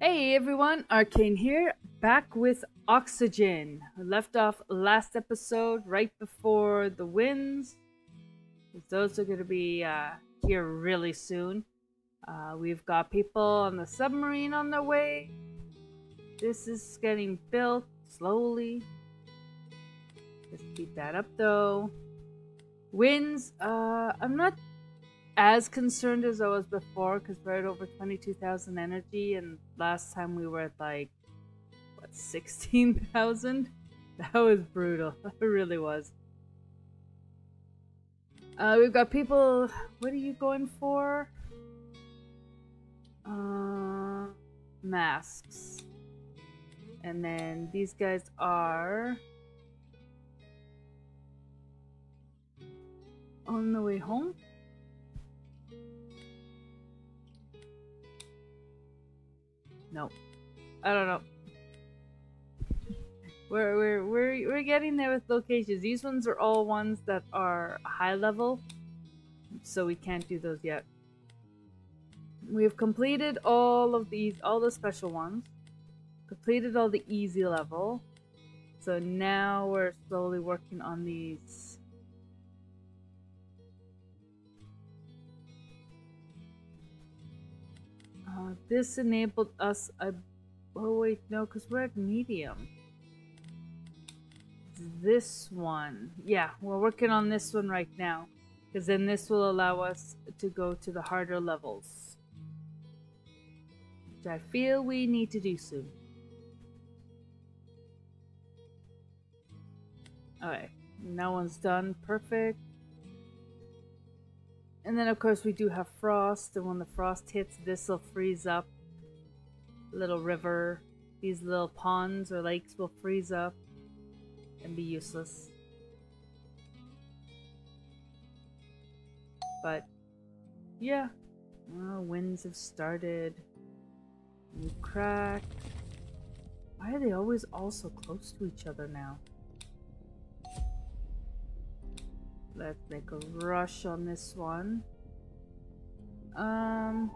Hey everyone, Arcane here, back with Oxygen. Left off last episode right before the winds. Those are going to be uh, here really soon. Uh, we've got people on the submarine on their way. This is getting built slowly. Let's keep that up though. Winds, uh, I'm not as concerned as I was before because we're at over 22,000 energy, and last time we were at like, what, 16,000? That was brutal. It really was. Uh, we've got people. What are you going for? Uh, masks. And then these guys are on the way home. Nope. I don't know. We're, we're, we're, we're getting there with locations. These ones are all ones that are high level, so we can't do those yet. We've completed all of these, all the special ones. Completed all the easy level. So now we're slowly working on these. Uh, this enabled us a... Oh wait, no, because we're at medium. This one. Yeah, we're working on this one right now. Because then this will allow us to go to the harder levels. Which I feel we need to do soon. Alright, that one's done. Perfect. And then of course we do have frost, and when the frost hits, this will freeze up. Little river, these little ponds or lakes will freeze up and be useless. But yeah, oh, winds have started. New crack. Why are they always all so close to each other now? Let's make a rush on this one. Um,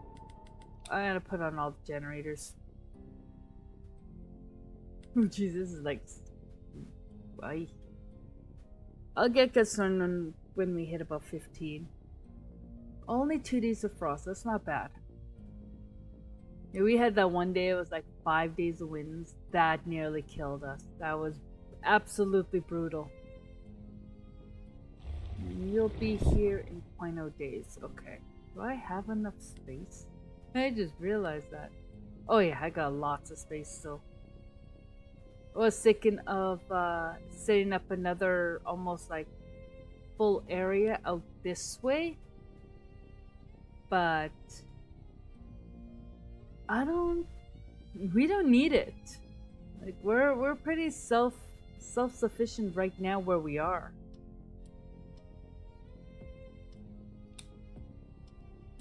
I gotta put on all the generators. Oh, jeez, this is like. Why? I'll get concerned when, when we hit about 15. Only two days of frost, that's not bad. Yeah, we had that one day, it was like five days of winds. That nearly killed us. That was absolutely brutal. You'll be here in 0.0 days. Okay. Do I have enough space? I just realized that. Oh yeah, I got lots of space still. I was thinking of uh, setting up another almost like full area out this way. But I don't we don't need it. Like we're we're pretty self self-sufficient right now where we are.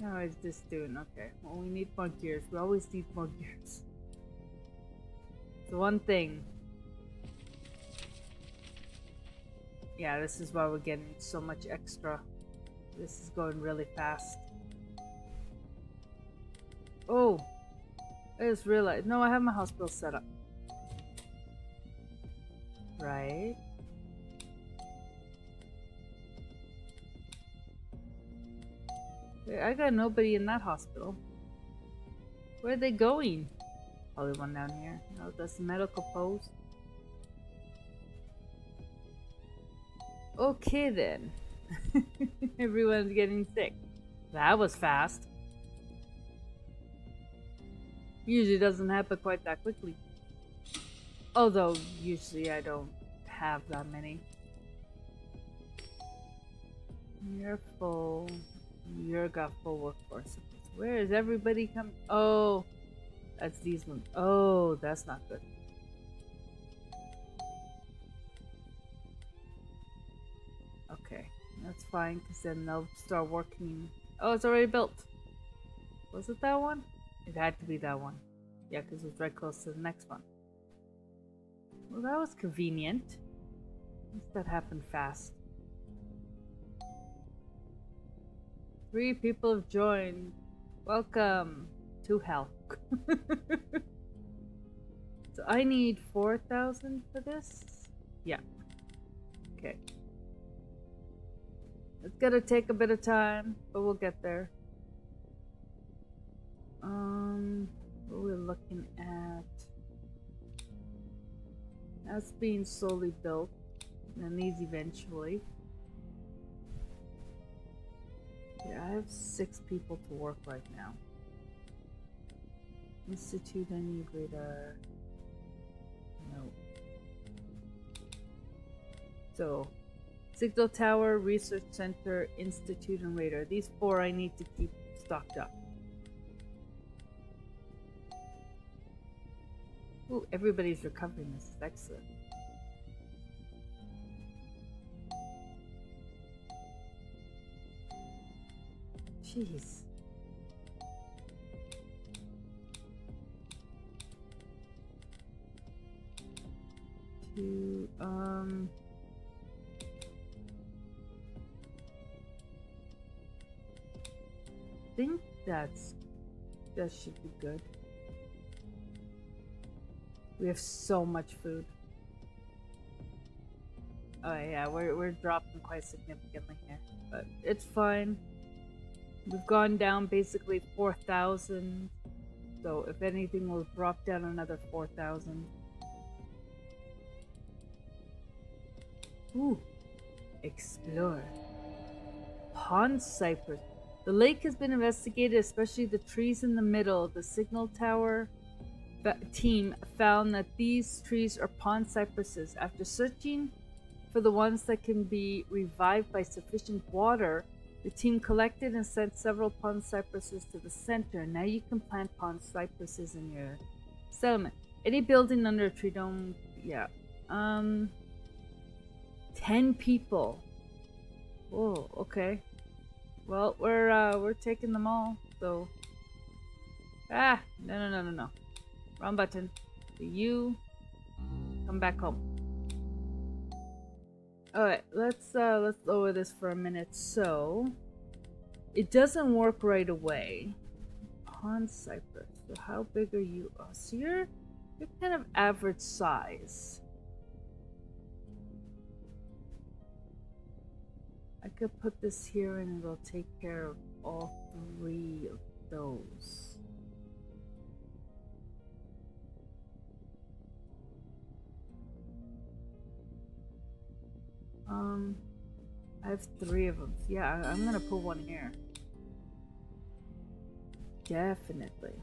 How is this doing? Okay. Well, we need more gears. We always need more gears. So one thing. Yeah, this is why we're getting so much extra. This is going really fast. Oh! I just realized. No, I have my hospital set up. Right. I got nobody in that hospital. Where are they going? Probably one down here. Oh, that's medical post. Okay then. Everyone's getting sick. That was fast. Usually doesn't happen quite that quickly. Although, usually I don't have that many. You're full. You're got full workforce. Where is everybody coming? Oh, that's these ones. Oh, that's not good. Okay, that's fine because then they'll start working. Oh, it's already built. Was it that one? It had to be that one. Yeah, because it was right close to the next one. Well, that was convenient. That happened fast. Three people have joined. Welcome to hell. So I need 4,000 for this? Yeah. Okay. It's gonna take a bit of time, but we'll get there. Um, what we're looking at. That's being slowly built. And these eventually. I have six people to work right now. Institute any greater. No. So, Signal Tower, Research Center, Institute, and Radar. These four I need to keep stocked up. Ooh, everybody's recovering. This is excellent. Jeez. To, um... think that's... That should be good. We have so much food. Oh yeah, we're, we're dropping quite significantly here. But it's fine. We've gone down basically 4,000. So if anything, we'll drop down another 4,000. Ooh. Explore. Pond cypress. The lake has been investigated, especially the trees in the middle. The signal tower team found that these trees are pond cypresses. After searching for the ones that can be revived by sufficient water, the team collected and sent several pond cypresses to the center. Now you can plant pond cypresses in your settlement. Any building under a tree dome, yeah. Um, 10 people. Oh, okay. Well, we're, uh, we're taking them all, so. Ah, no, no, no, no, no. Wrong button. You come back home. Alright, let's uh let's lower this for a minute. So it doesn't work right away. Pond cypress. So how big are you? Oh, so you're you're kind of average size. I could put this here and it'll take care of all three of those. Um, I have three of them. Yeah, I'm gonna put one here. Definitely.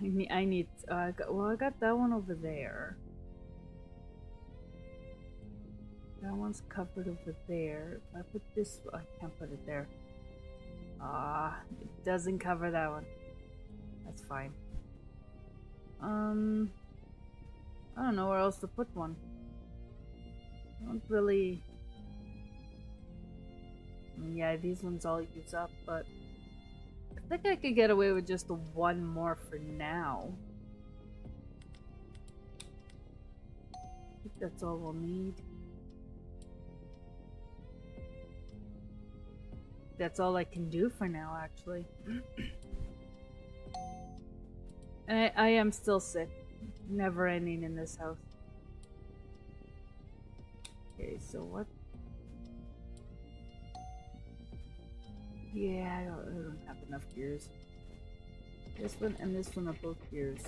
I need. I need. Uh, I got, well, I got that one over there. That one's covered over there. If I put this, I can't put it there. Ah, it doesn't cover that one. That's fine. Um. I don't know where else to put one. I don't really... yeah, these ones all use up, but... I think I could get away with just one more for now. I that's all we'll need. That's all I can do for now, actually. and I, I am still sick never ending in this house. Okay, so what? Yeah, I don't, I don't have enough gears. This one and this one are both gears.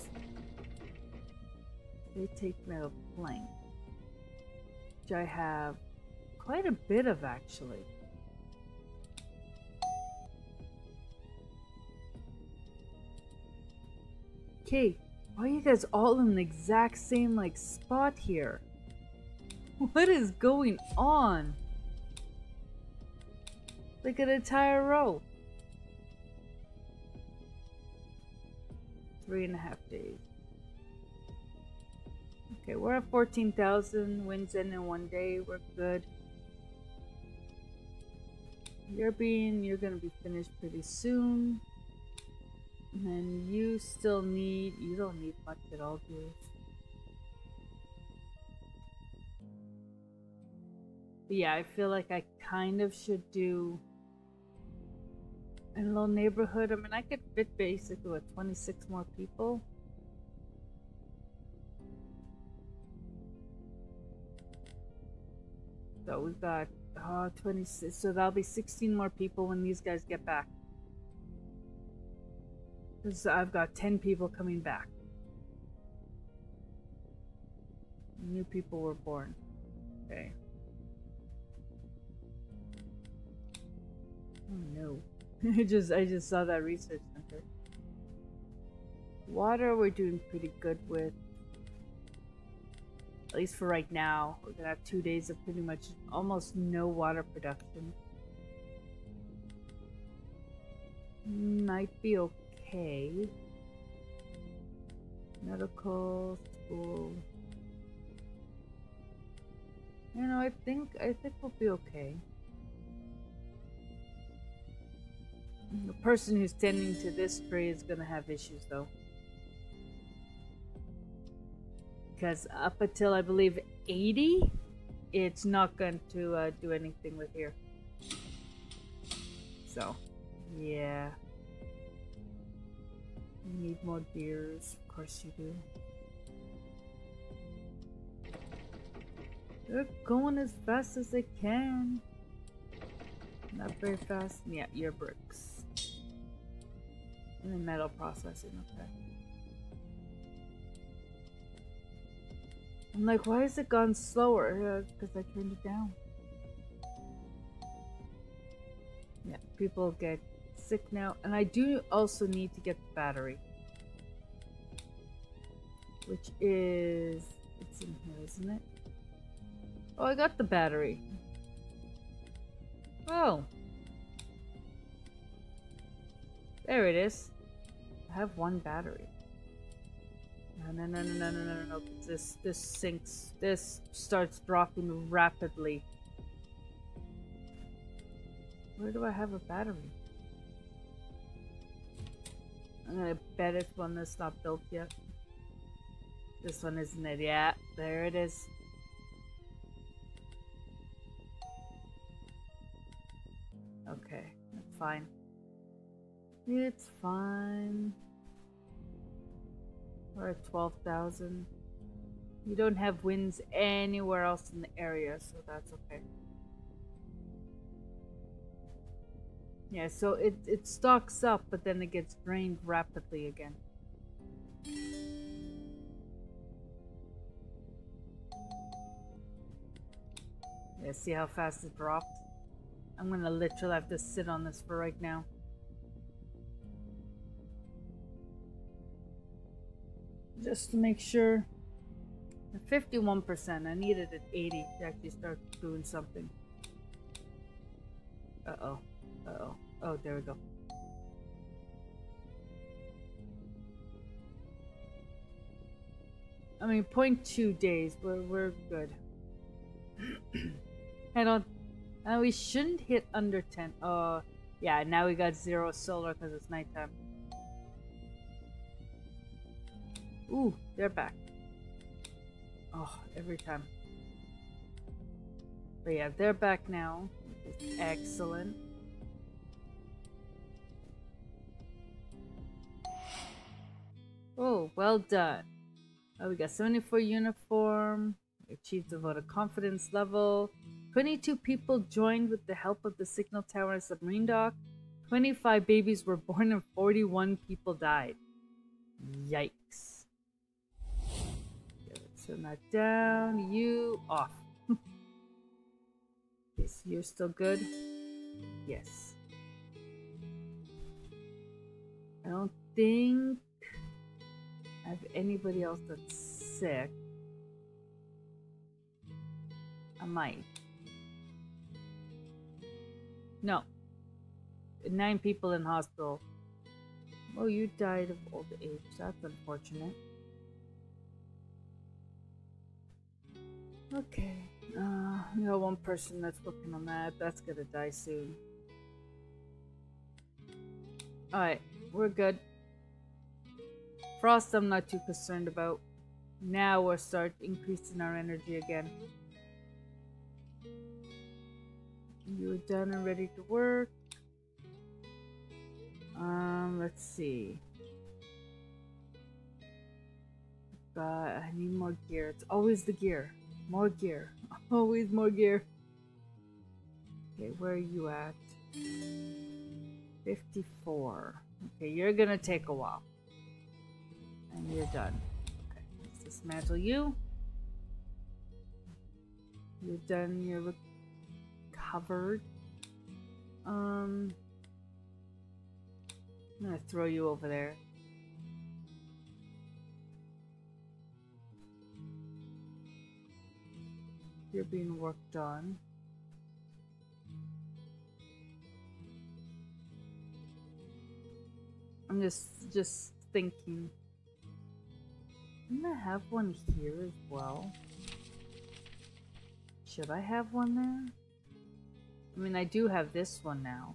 They take metal plank. Which I have quite a bit of actually. Okay, why are you guys all in the exact same, like, spot here? What is going on? Like an entire row. Three and a half days. Okay, we're at 14,000. Wins in in one day. We're good. You're being, you're gonna be finished pretty soon. And then you still need, you don't need much at all. But yeah, I feel like I kind of should do a little neighborhood. I mean, I could fit basically what 26 more people. So we've got uh, 26. So that'll be 16 more people when these guys get back. Because I've got 10 people coming back. New people were born. Okay. Oh no. I just I just saw that research center. Water we're doing pretty good with. At least for right now. We're gonna have two days of pretty much almost no water production. Mm, Might be okay. Medical, school. You know, I think I think we'll be okay. The person who's tending to this tree is gonna have issues though. Because up until I believe 80, it's not going to uh, do anything with here. So, yeah. You need more beers. Of course you do. They're going as fast as they can. Not very fast. Yeah, your bricks. And then metal processing, okay. I'm like, why has it gone slower? Because uh, I turned it down. Yeah, people get sick now. And I do also need to get the battery. Which is... It's in here, isn't it? Oh, I got the battery. Oh. There it is. I have one battery. No, no, no, no, no, no, no, no. This, this sinks. This starts dropping rapidly. Where do I have a battery? I'm gonna bet it's one that's not built yet. This one isn't it? Yeah, there it is. Okay, that's fine. It's fine. We're at 12,000. You don't have winds anywhere else in the area, so that's okay. Yeah, so it, it stocks up, but then it gets drained rapidly again. Yeah, see how fast it dropped? I'm gonna literally have to sit on this for right now. just to make sure. 51%. I needed an 80 to actually start doing something. Uh-oh. Uh-oh. Oh, there we go. I mean, 0.2 days. We're, we're good. I don't... And we shouldn't hit under 10. Oh, yeah, now we got zero solar because it's nighttime. Ooh, they're back. Oh, every time. But yeah, they're back now. Excellent. Oh, well done. Oh, we got 74 uniform. We achieved the vote of confidence level. 22 people joined with the help of the signal tower and submarine dock. 25 babies were born and 41 people died. Yikes. Turn that down. You off. yes, you're still good? Yes. I don't think have anybody else that's sick. I might. No. Nine people in hospital. Oh, you died of old age. That's unfortunate. Okay. Uh, you know, one person that's working on that. That's gonna die soon. Alright, we're good. Frost, I'm not too concerned about. Now we'll start increasing our energy again. You're done and ready to work. Um, let's see. But I need more gear. It's always the gear. More gear. Always more gear. Okay, where are you at? 54. Okay, you're gonna take a while. You're done. Let's dismantle you. You're done, you're recovered. Um, I'm gonna throw you over there. You're being worked on. I'm just just thinking. I'm gonna have one here as well. Should I have one there? I mean, I do have this one now.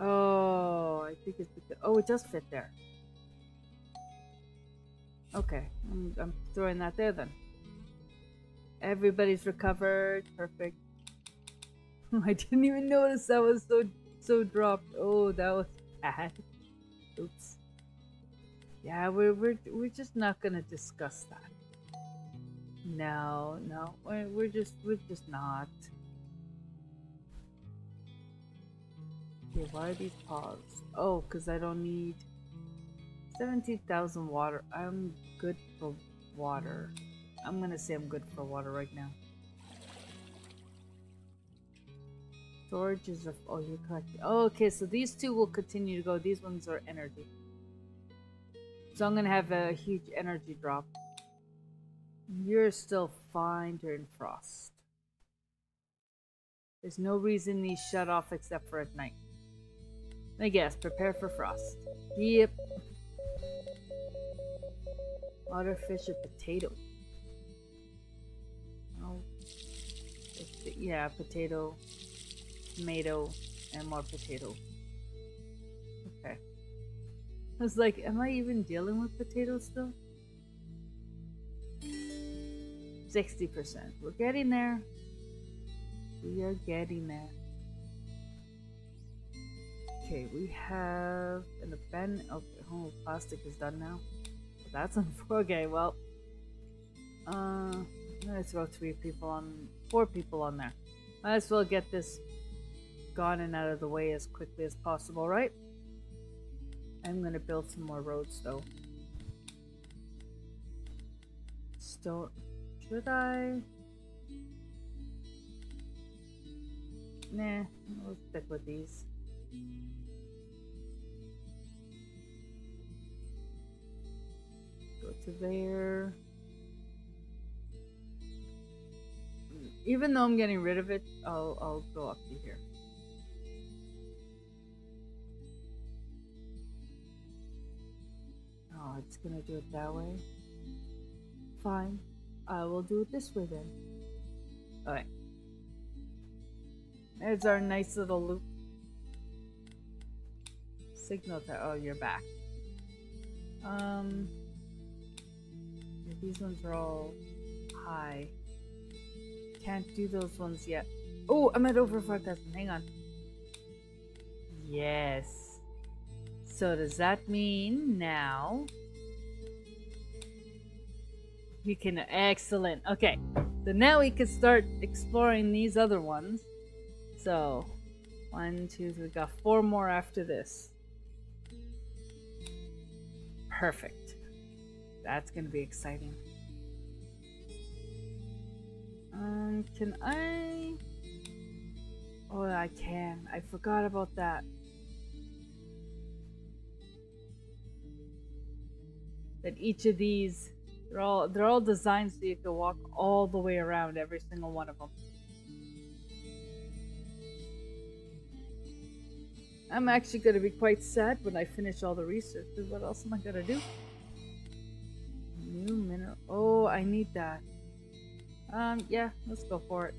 Oh, I think it's because... Oh, it does fit there. Okay, I'm, I'm throwing that there then. Everybody's recovered. Perfect. I didn't even notice that was so so dropped. Oh, that was Oops. Yeah, we're we're we're just not gonna discuss that. No, no, we're we're just we're just not. Okay, why are these paused? Oh, because I don't need 17,000 water. I'm good for water. I'm gonna say I'm good for water right now. Storage is of oh you're collecting. Oh, okay, so these two will continue to go. These ones are energy. So I'm gonna have a huge energy drop. You're still fine during frost. There's no reason these shut off except for at night. I guess, prepare for frost. Yep. Water, fish, or potato. Oh. Yeah, potato, tomato, and more potato. Okay. I was like, am I even dealing with potatoes still? 60%. We're getting there. We are getting there. Okay, we have an abandoned. Okay, oh, plastic is done now. That's unfortunate. Okay, well, uh, I'm throw three people on, four people on there. Might as well get this gone and out of the way as quickly as possible, right? I'm gonna build some more roads though. Still, Should I? Nah, we'll stick with these. Go to there. Even though I'm getting rid of it, I'll, I'll go up to here. It's gonna do it that way. Fine. I will do it this way then. Alright. There's our nice little loop. Signal to- oh, you're back. Um... These ones are all high. Can't do those ones yet. Oh, I'm at over 5,000. Hang on. Yes. So does that mean now we can excellent. Okay. So now we can start exploring these other ones. So one, two, three, we got four more after this. Perfect. That's gonna be exciting. Um, can I? Oh, I can. I forgot about that. That each of these, they're all they're all designed so you can walk all the way around every single one of them. I'm actually going to be quite sad when I finish all the research. What else am I going to do? New mineral. Oh, I need that. Um, yeah, let's go for it.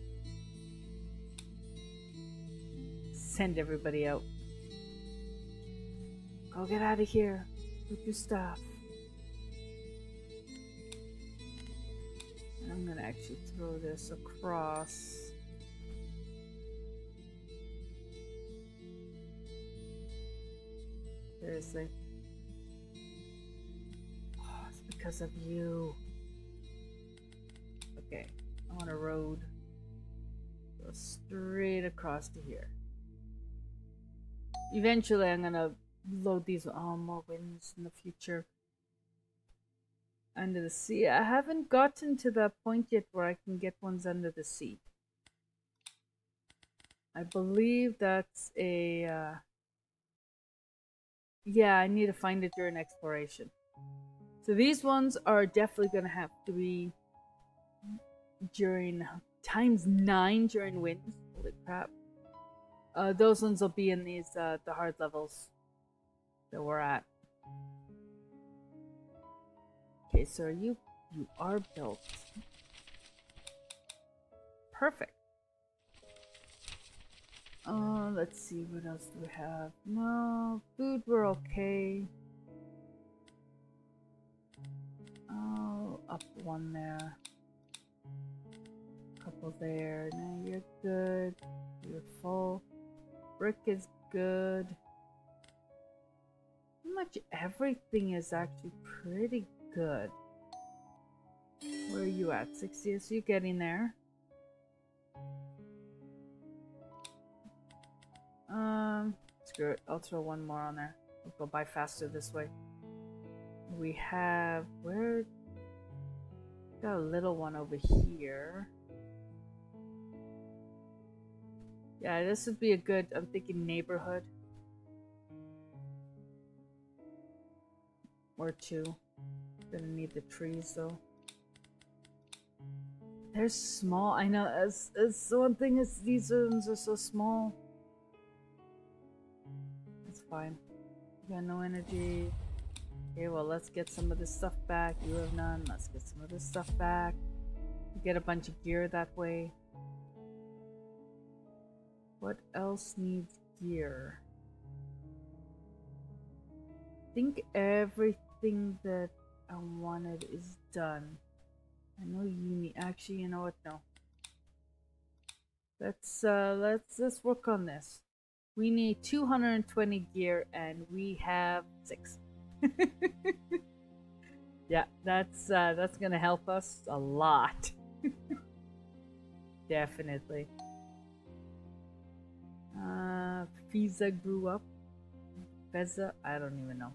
Send everybody out. Go get out of here with your stuff. I'm gonna actually throw this across. Seriously. Oh, it's because of you. Okay, I want a road. Go straight across to here. Eventually I'm gonna load these on more wins in the future. Under the sea. I haven't gotten to that point yet where I can get ones under the sea. I believe that's a. Uh... Yeah, I need to find it during exploration. So these ones are definitely going to have to be during times nine during winds. Holy crap. Uh, those ones will be in these, uh, the hard levels that we're at. Okay, so you, you are built. Perfect. Uh, let's see, what else do we have? No, food we're okay. Oh, up one there. Couple there. Now you're good. You're full. Brick is good. Pretty much everything is actually pretty good. Where are you at? 60? So you're getting there. Um, screw it. I'll throw one more on there. We'll go by faster this way. We have where got a little one over here. Yeah, this would be a good I'm thinking neighborhood. Or two. Gonna need the trees though. They're small. I know as as one thing is these ones are so small It's fine. You got no energy. Okay, well, let's get some of this stuff back. You have none. Let's get some of this stuff back. Get a bunch of gear that way. What else needs gear? I think everything that I wanted is done. I know you need actually you know what no. Let's uh let's let's work on this. We need 220 gear and we have six. yeah, that's uh, that's gonna help us a lot. Definitely. Uh, Fiza grew up. Feza, I don't even know.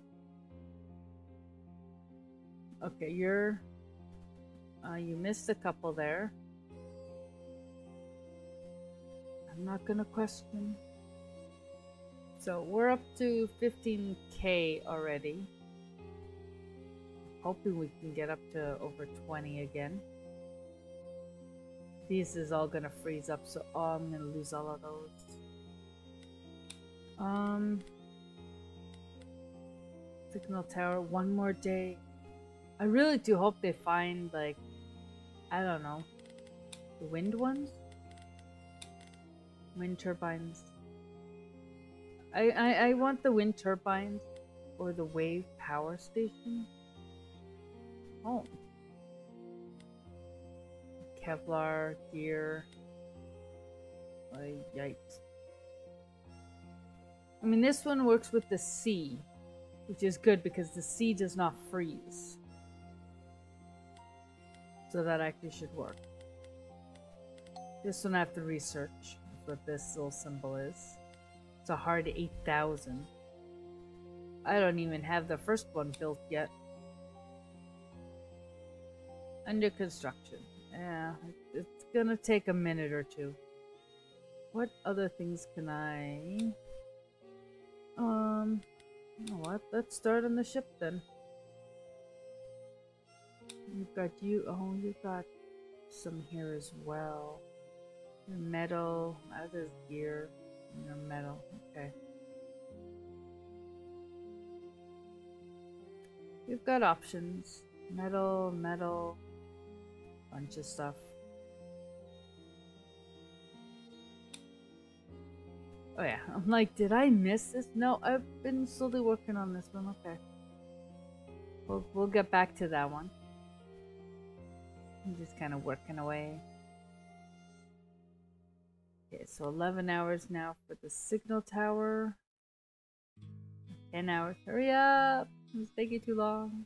Okay, you're. Uh, you missed a couple there. I'm not gonna question. So we're up to 15k already. Hoping we can get up to over 20 again. This is all gonna freeze up, so oh, I'm gonna lose all of those. Um, signal tower, one more day. I really do hope they find like, I don't know, the wind ones, wind turbines. I, I, I want the wind turbines or the wave power station. Oh. Kevlar gear. Oh, yikes. I mean, this one works with the sea, which is good because the sea does not freeze. So that actually should work. This one I have to research what this little symbol is. It's a hard 8,000. I don't even have the first one built yet. Under construction. Yeah, it's gonna take a minute or two. What other things can I... Um, you know what? Let's start on the ship then. You've got you. Oh, you've got some here as well. Your metal, other gear. Your metal, okay. You've got options. Metal, metal, bunch of stuff. Oh yeah, I'm like, did I miss this? No, I've been slowly working on this one, okay. We'll, we'll get back to that one. Just kind of working away. Okay, so 11 hours now for the signal tower. 10 hours. Hurry up! It's taking too long.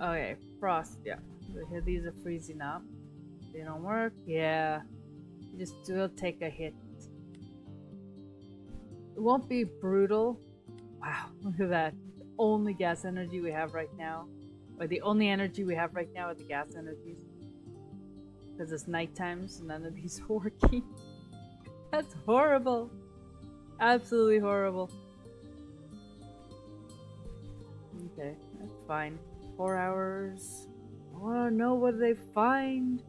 Okay, frost, yeah. These are freezing up. They don't work, yeah. Just will take a hit. It won't be brutal. Wow, look at that. The only gas energy we have right now. The only energy we have right now are the gas energies. Because it's night nighttime, so none of these are working. That's horrible. Absolutely horrible. Okay, that's fine. Four hours. Oh, I want to know what they find.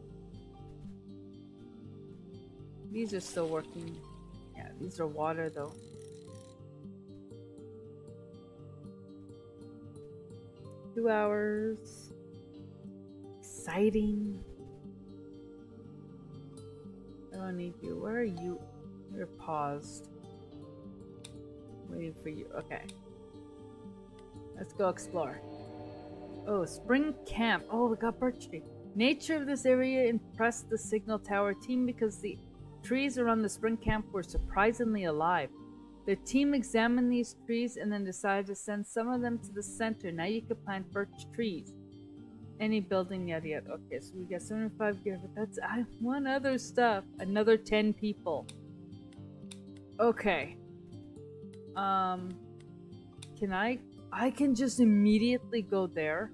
These are still working. Yeah, these are water though. Two hours. Exciting. I don't need you. Where are you? You're paused. Waiting for you. Okay. Let's go explore. Oh, spring camp. Oh, we got birch tree. Nature of this area impressed the signal tower team because the trees around the spring camp were surprisingly alive. The team examined these trees and then decided to send some of them to the center. Now you can plant birch trees. Any building yet yet. Okay, so we got 75 gear, but that's I want other stuff. Another 10 people. Okay. Um can I I can just immediately go there.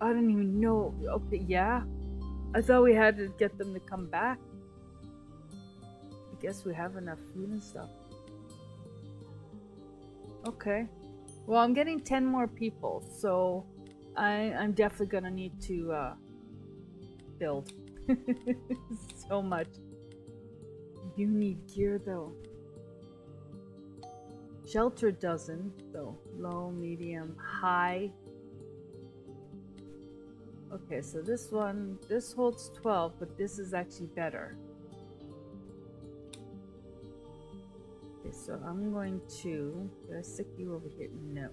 I don't even know. Okay, yeah. I thought we had to get them to come back. Guess we have enough food and stuff. Okay. Well, I'm getting 10 more people, so I, I'm definitely gonna need to uh, build. so much. You need gear though. Shelter doesn't, so low, medium, high. Okay, so this one, this holds 12, but this is actually better. So I'm going to, did I stick you over here? No.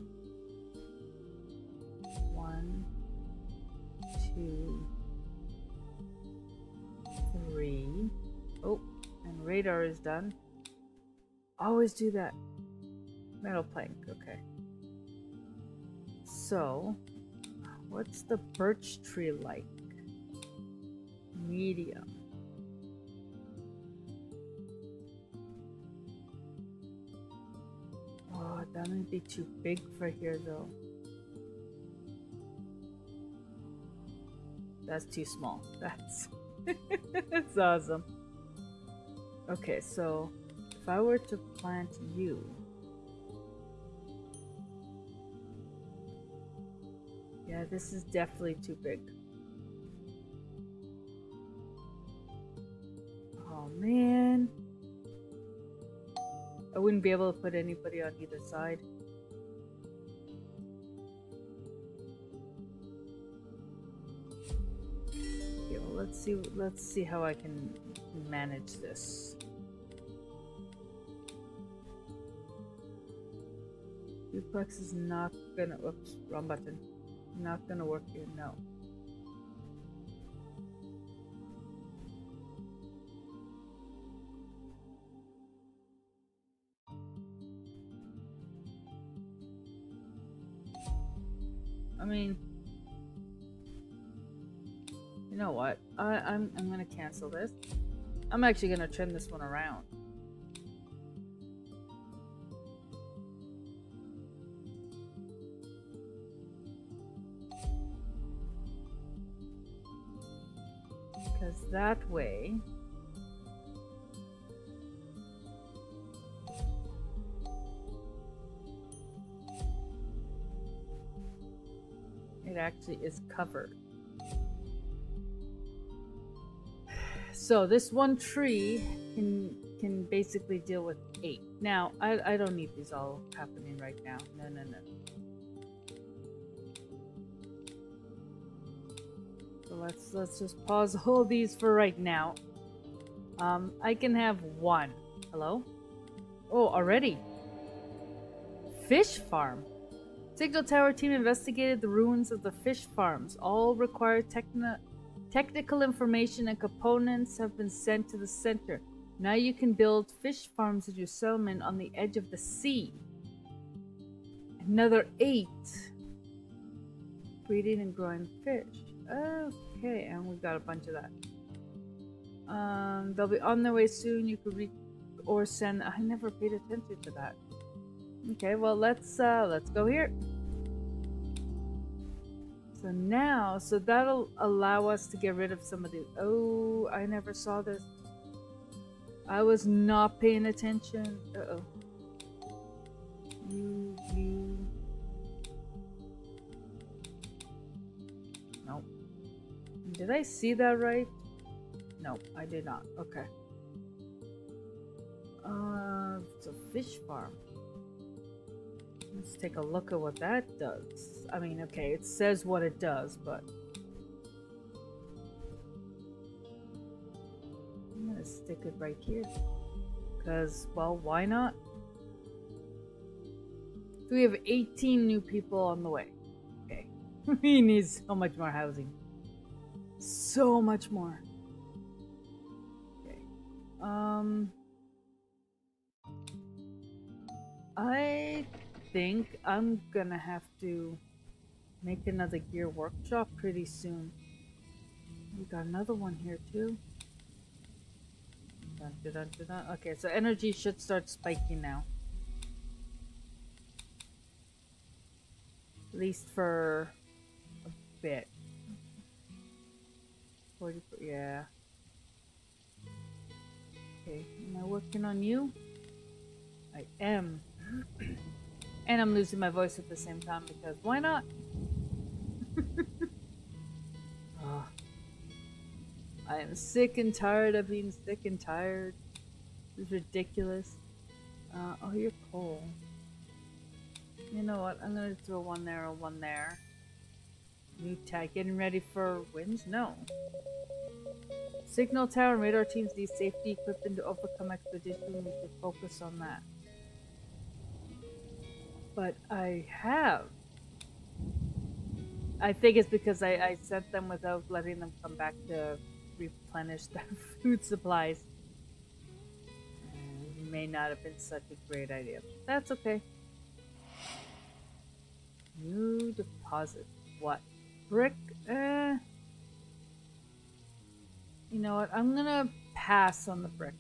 One, two, three. Oh, and radar is done. Always do that. Metal plank, okay. So, what's the birch tree like? Medium. Oh, that might be too big for here though. That's too small. That's that's awesome. Okay, so if I were to plant you, Yeah, this is definitely too big. Wouldn't be able to put anybody on either side. Well let's see let's see how I can manage this. Duplex is not gonna oops, wrong button. Not gonna work here, no. I mean, you know what? I, I'm I'm gonna cancel this. I'm actually gonna trim this one around. Because that way. Actually is covered. So this one tree can can basically deal with eight. Now, I, I don't need these all happening right now. No, no, no. So let's let's just pause all these for right now. Um, I can have one. Hello? Oh, already. Fish farm. Signal Tower team investigated the ruins of the fish farms. All required techni technical information and components have been sent to the center. Now you can build fish farms at your settlement on the edge of the sea. Another eight. Breeding and growing fish. Okay, and we've got a bunch of that. Um, they'll be on their way soon. You could read or send. I never paid attention to that. Okay, well let's uh, let's go here. So now, so that'll allow us to get rid of some of the. Oh, I never saw this. I was not paying attention. Uh oh. You, you. Nope. Did I see that right? No, I did not. Okay. Uh, it's a fish farm. Let's take a look at what that does. I mean, okay, it says what it does, but... I'm gonna stick it right here. Because, well, why not? So we have 18 new people on the way. Okay. we need so much more housing. So much more. Okay. Um... I think I'm gonna have to make another gear workshop pretty soon. We got another one here too. Dun, dun, dun, okay, so energy should start spiking now. At least for a bit. 40, yeah. Okay, am I working on you? I am. And I'm losing my voice at the same time because why not? Oh. I am sick and tired of being sick and tired. This is ridiculous. Uh, oh, you're cool. You know what? I'm gonna throw one there or one there. New tag. Getting ready for winds? No. Signal tower and radar teams need safety equipment to overcome expedition. We should focus on that. But I have. I think it's because I, I sent them without letting them come back to replenish their food supplies. And may not have been such a great idea. That's okay. New deposit. What? Brick? Eh. You know what? I'm gonna pass on the brick.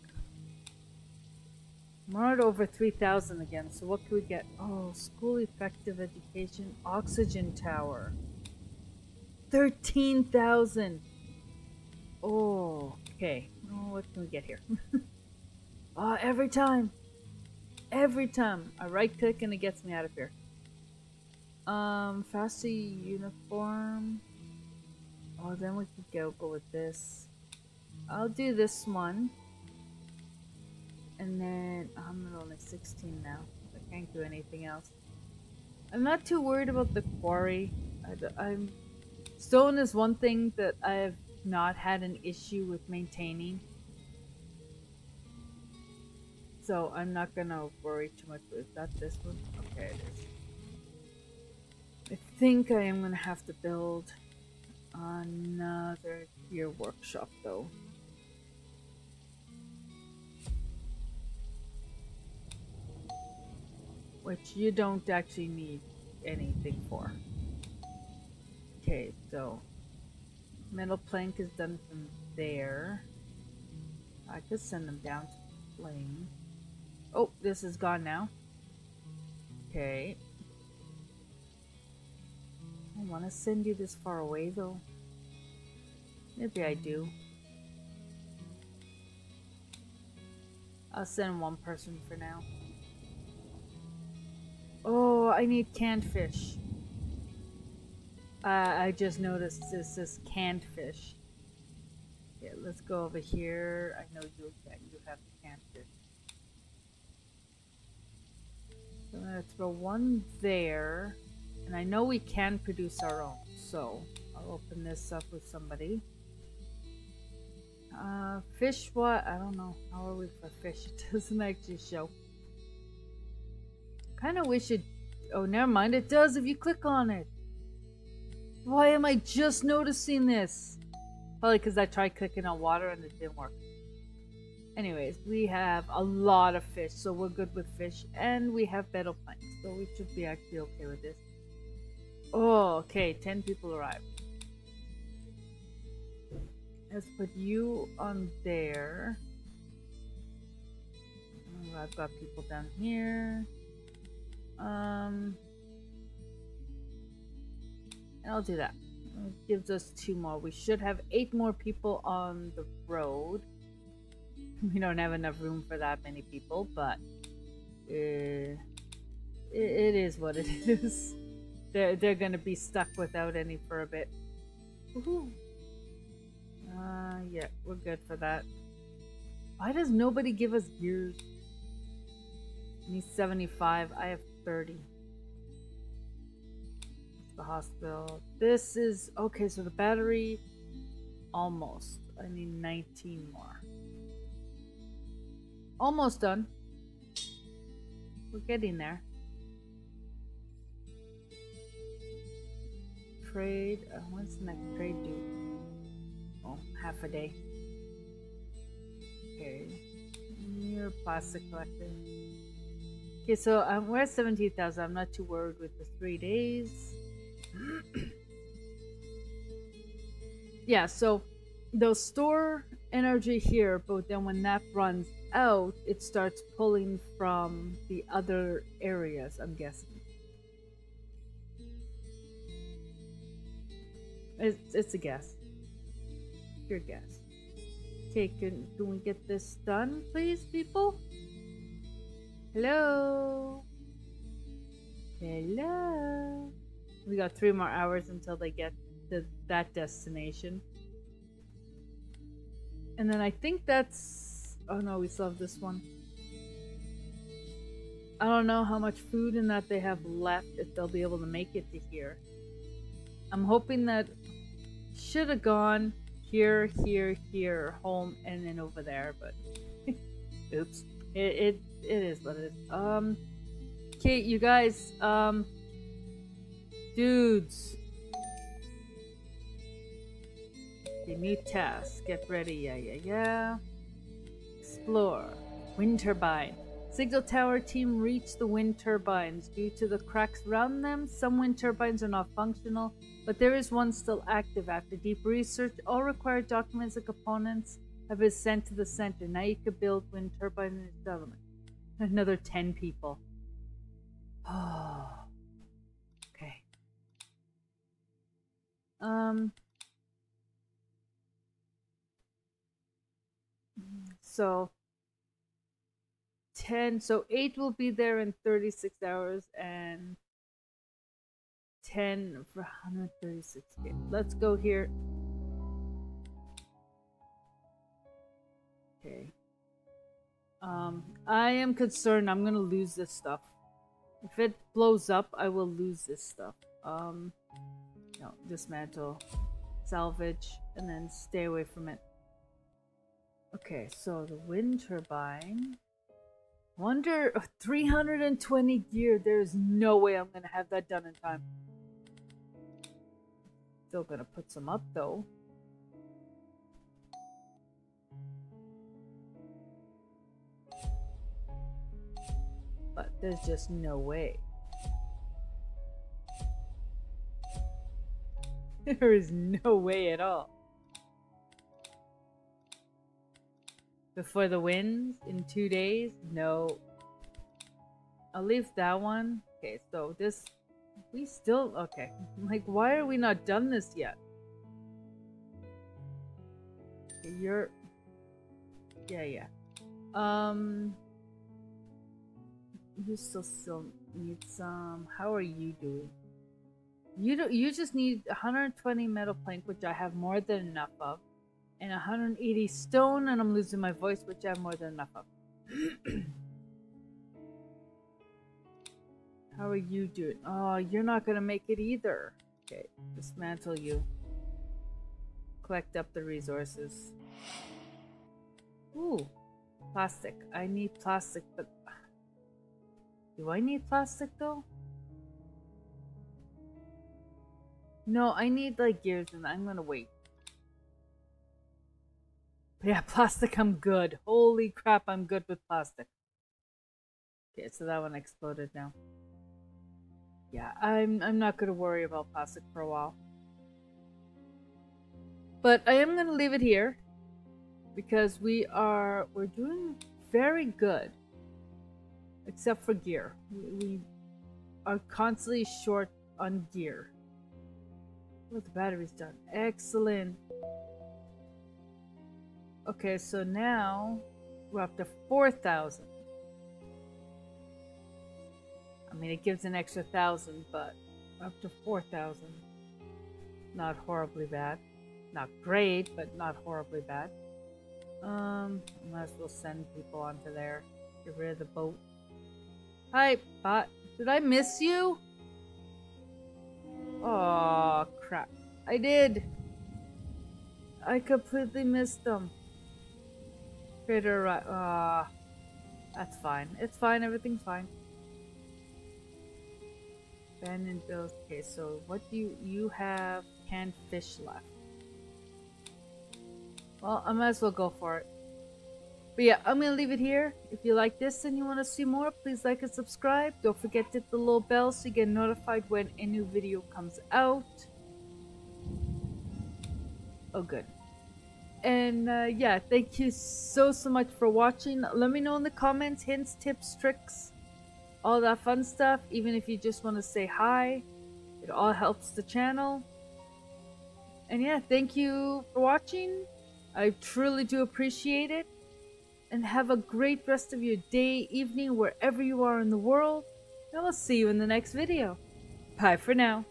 We're at over 3,000 again, so what can we get? Oh, school effective education, oxygen tower. 13,000! Oh, okay. Oh, what can we get here? oh, every time! Every time! I right click and it gets me out of here. Um, fancy uniform. Oh, then we could go, go with this. I'll do this one. And then I'm only 16 now. I can't do anything else. I'm not too worried about the quarry. I, I, am stone is one thing that I've not had an issue with maintaining. So I'm not gonna worry too much. Is that this one? Okay, it is. I think I am gonna have to build another gear workshop though. which you don't actually need anything for. Okay, so metal plank is done from there. I could send them down to the plane. Oh, this is gone now. Okay. I want to send you this far away though. Maybe I do. I'll send one person for now. Oh, I need canned fish. Uh, I just noticed this is canned fish. Yeah, let's go over here. I know you you have canned fish. So I'm gonna throw one there, and I know we can produce our own. So I'll open this up with somebody. Uh, fish what? I don't know. How are we for fish? It doesn't actually show. Kind of wish it... Oh, never mind. It does if you click on it. Why am I just noticing this? Probably because I tried clicking on water and it didn't work. Anyways, we have a lot of fish, so we're good with fish, and we have metal planks, so we should be actually okay with this. Oh, okay, 10 people arrived. Let's put you on there. I've got people down here. Um, I'll do that. It gives us two more. We should have eight more people on the road. We don't have enough room for that many people, but uh, it, it is what it is. They're, they're gonna be stuck without any for a bit. Uh, yeah, we're good for that. Why does nobody give us gears? Me 75, I have 30. The hospital. This is, okay, so the battery, almost. I need 19 more. Almost done. We're getting there. Trade, uh, when's the next trade due? Oh, half a day. Okay. Near plastic collector. Okay, so um, we're at 17,000. I'm not too worried with the three days. yeah, so they'll store energy here, but then when that runs out, it starts pulling from the other areas, I'm guessing. It's, it's a guess. Your guess. Okay, can, can we get this done, please, people? Hello? Hello? We got three more hours until they get to that destination. And then I think that's... Oh no, we still have this one. I don't know how much food in that they have left, if they'll be able to make it to here. I'm hoping that should have gone here, here, here, home, and then over there, but oops. It, it it is what it is. Um, Kate, you guys, um, dudes. The new task. Get ready. Yeah, yeah, yeah. Explore. Wind turbine. Signal tower team reached the wind turbines. Due to the cracks around them, some wind turbines are not functional, but there is one still active. After deep research, all required documents and components have been sent to the center. Now you can build wind turbine in the. Another 10 people. Oh. Um. So 10 so 8 will be there in 36 hours and 10 for 136 okay, let's go here. Okay. Um i am concerned i'm gonna lose this stuff. If it blows up i will lose this stuff. Um dismantle salvage and then stay away from it okay so the wind turbine Wonder 320 gear. There's no way I'm gonna have that done in time. Still gonna put some up though. But there's just no way. There is no way at all. Before the winds in two days? No. I'll leave that one. Okay, so this... We still... Okay. Like, why are we not done this yet? You're... Yeah, yeah. Um... You still still need some... How are you doing? You do, you just need 120 metal plank, which I have more than enough of and 180 stone, and I'm losing my voice, which I have more than enough of. How are you doing? Oh, you're not gonna make it either. Okay, dismantle you. Collect up the resources. Ooh, plastic. I need plastic, but do I need plastic though? No, I need like gears and I'm gonna wait. But yeah, plastic, I'm good. Holy crap, I'm good with plastic. Okay, so that one exploded now. Yeah, I'm I'm not gonna worry about plastic for a while. But I am gonna leave it here because we are we're doing very good except for gear we are constantly short on gear oh the battery's done excellent okay so now we're up to 4,000 I mean it gives an extra thousand but up to 4,000 not horribly bad not great but not horribly bad um, might as well send people onto there. Get rid of the boat. Hi, bot. Did I miss you? Oh crap. I did. I completely missed them. Critter right. Ah. that's fine. It's fine. Everything's fine. Abandoned bills. Okay, so what do you you have canned fish left? Well, I might as well go for it. But yeah, I'm to leave it here. If you like this and you want to see more, please like and subscribe. Don't forget to hit the little bell so you get notified when a new video comes out. Oh, good. And uh, yeah, thank you so, so much for watching. Let me know in the comments, hints, tips, tricks, all that fun stuff. Even if you just want to say hi, it all helps the channel. And yeah, thank you for watching. I truly do appreciate it. And have a great rest of your day, evening, wherever you are in the world. And I'll see you in the next video. Bye for now.